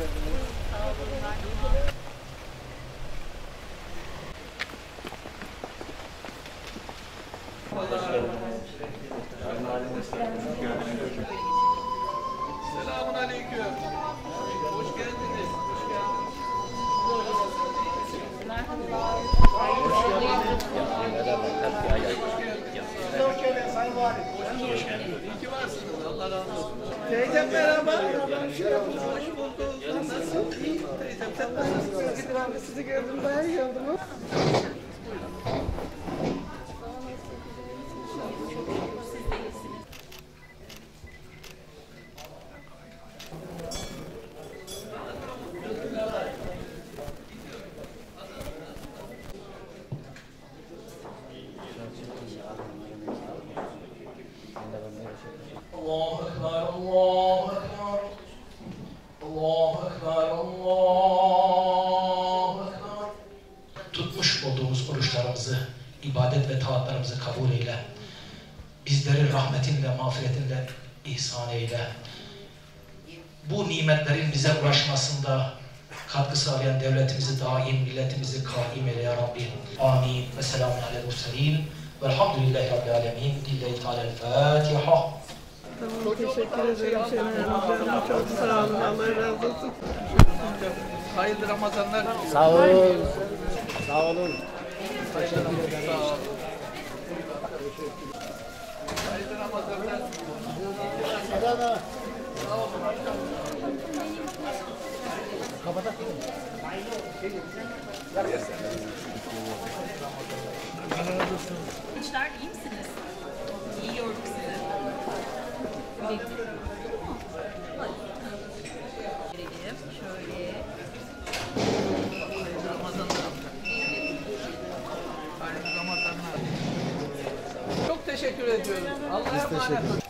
geldiniz. Selamun aleyküm. Hoş geldiniz. Hoş geldiniz. İyi ki varsınız. Allah razı olsun. Teyzem merhaba. Hoş bulduk. Nasılsın? İyi teyzem. Sen nasılsın? Sizi gördüm daha iyi oldum. Thank you. أكبر الله أكبر الله أكبر الله أكبر Tutmuş olduğumuz oruçlarımızı, ibadet ve taatlarımızı kabul eyle. Bizleri rahmetinle, mağfiretinle ihsan eyle. Bu nimetlerin bize ulaşmasında katkı sağlayan devletimizi daim, milletimizi kaim eyle ya Rabbi. Amin. Ve selamun aleyhi ve sellem. Velhamdülillahi Rabbil alemin. Lillahi Teala'l-Fatiha. Tamam teşekkür ederim Şener Hocam. Çok sağ olun. Allah razı olsun. Hayırlı Ramazanlar. Sağ olun. Sağ olun. Sağ ol. Hayırlı Ramazanlar. Gençler iyi misiniz? İyi gördük sizi. Çok teşekkür ediyorum. Allah'a emanet olun.